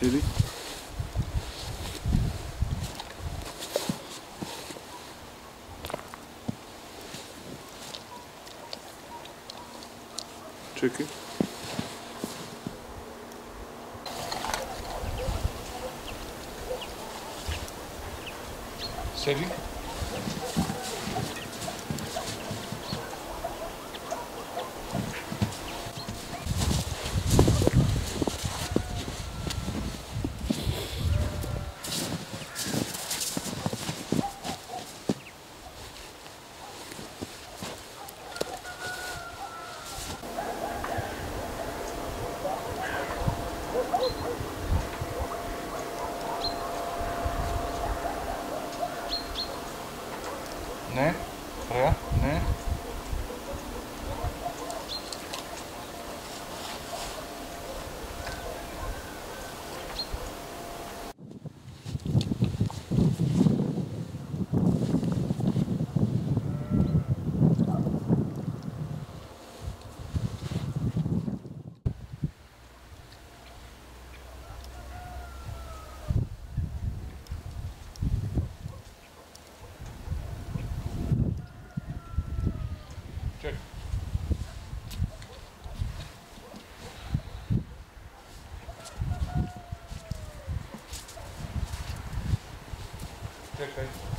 Seri. Çekin. Seri. né? Pra, né? Good. Good, good.